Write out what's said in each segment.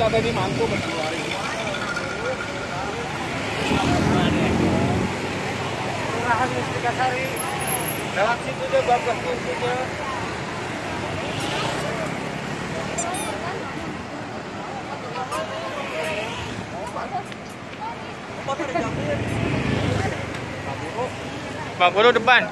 bocah tadi mantu. Kelurahan. Lewat situ deh bagus pintunya. Pak Guru depan.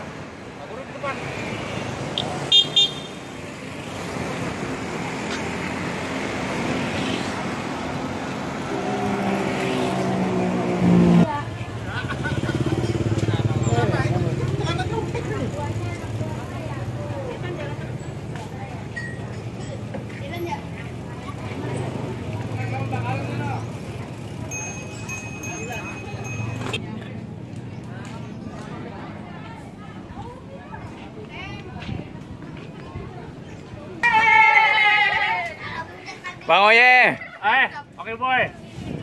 Bang Oye. Eh, oke boy.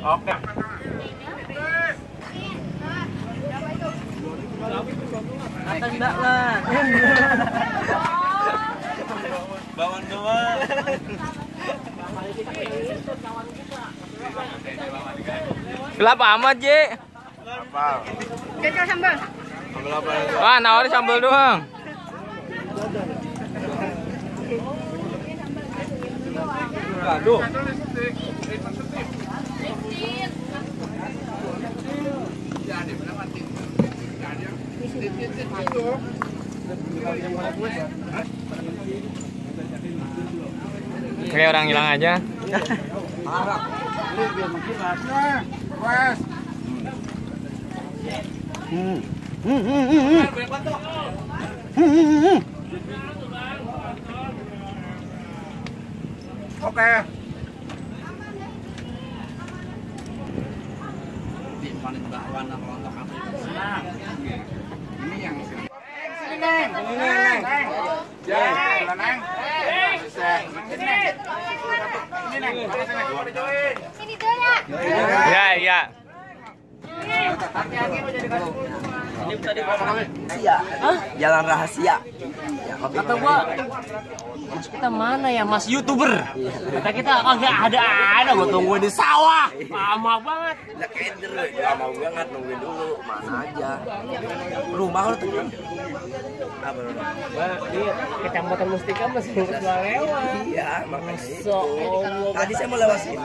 Oke. Atas enggak lah. Bawang doang. Gelap amat, Je. Apa? Jajal sambal. Ambil apa? Wah, nawarin sambal doang. Kayak orang hilang aja. Oke. Ini yang Ini neng. Ya, Neng. Ini neng. Sini dulu ya. Ya, ya. Hati-hati mau jadi kasih Ini rahasia. Jalan rahasia. Ya, Kata gua, Mas kita mana ya Mas YouTuber? Kita kita kagak ada ada. Gua tunggu di sawah. Lama banget. Lah ya mau banget nungguin dulu. Mana aja. Rumah lu tuh apa lu? Di Kecamatan Mustika masih nunggu gua lewat. iya makanya itu. Tadi saya mau lewat sini.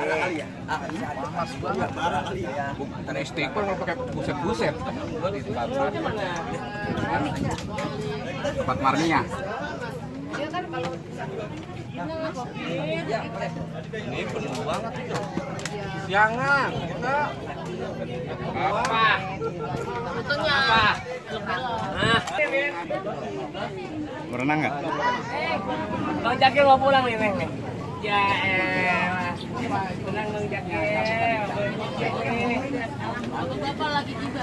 Ah, Mas banget. Parah kali ya. Bukan istighfar kalau pakai buset-buset. Gua. di tempat tempat Marnia. Ini penuh banget itu. Siangan, kita apa? Apa? Nah, Berenang nggak? Bang Jakil mau pulang nih, Neng. Ya elah. Pulang Bang Jakil. Bapak lagi juga.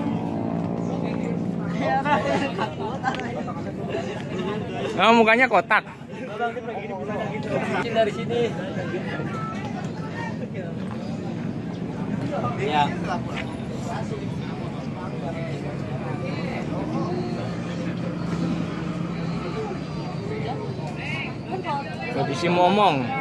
Oh, mukanya kotak. dari sini. Ya. Kondisi momong.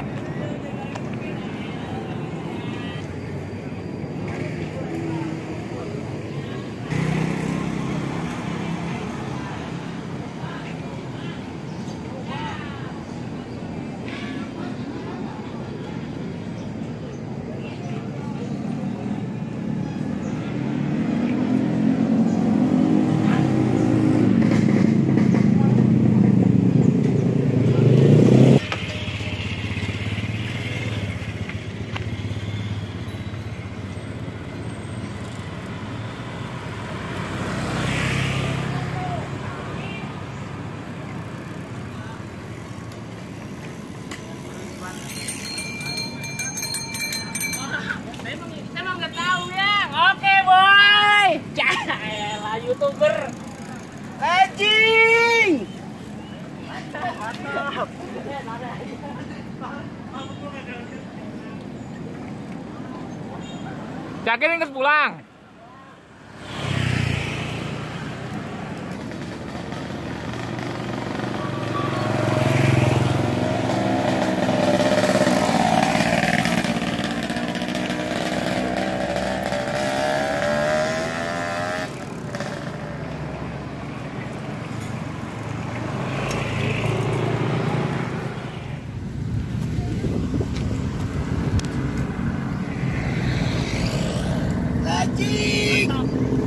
Youtuber. Anjing. Yakin ini pulang. Magic!